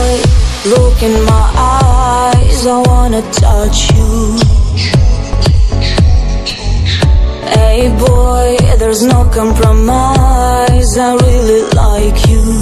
boy, look in my eyes, I wanna touch you. Hey boy, there's no compromise, I really like you.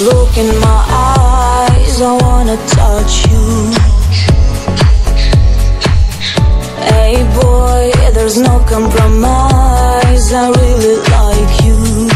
Look in my eyes, I wanna touch you. Hey boy, there's no compromise, I really like you.